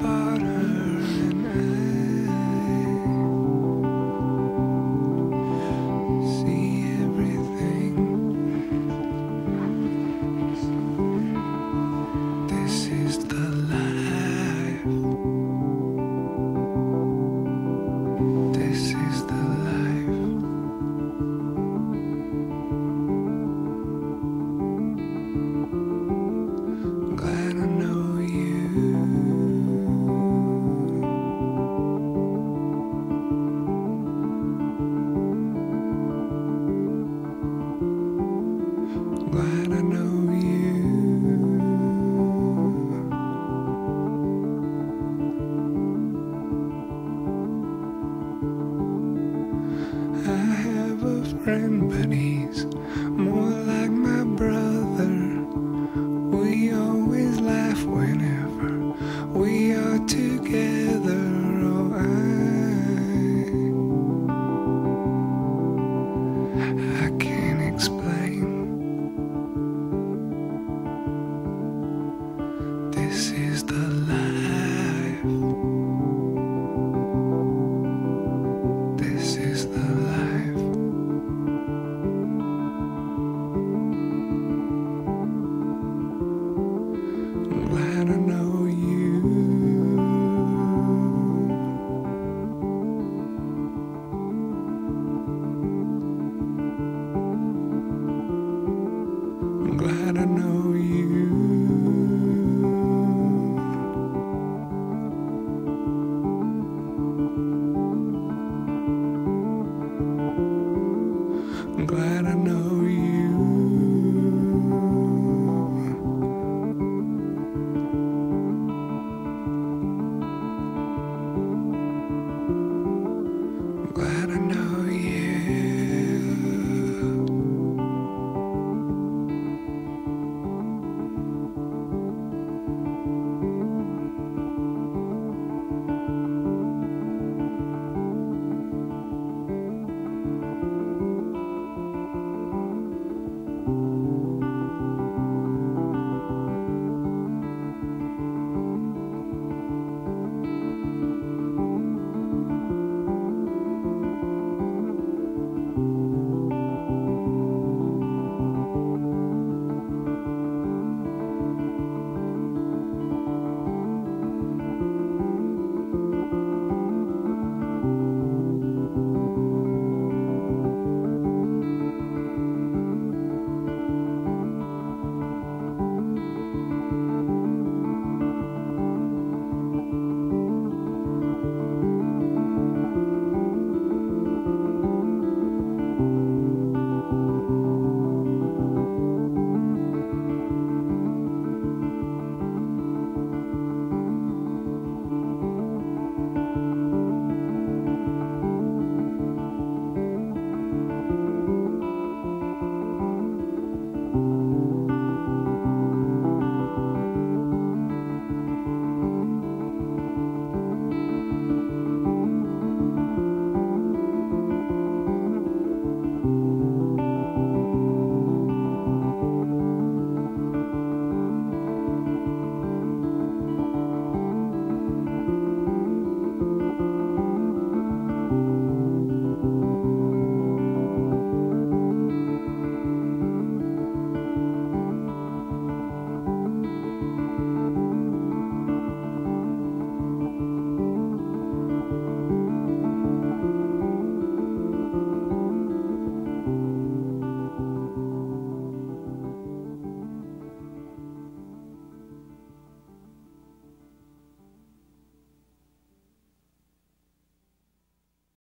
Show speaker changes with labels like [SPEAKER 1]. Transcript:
[SPEAKER 1] about cranberries more I'm glad I'm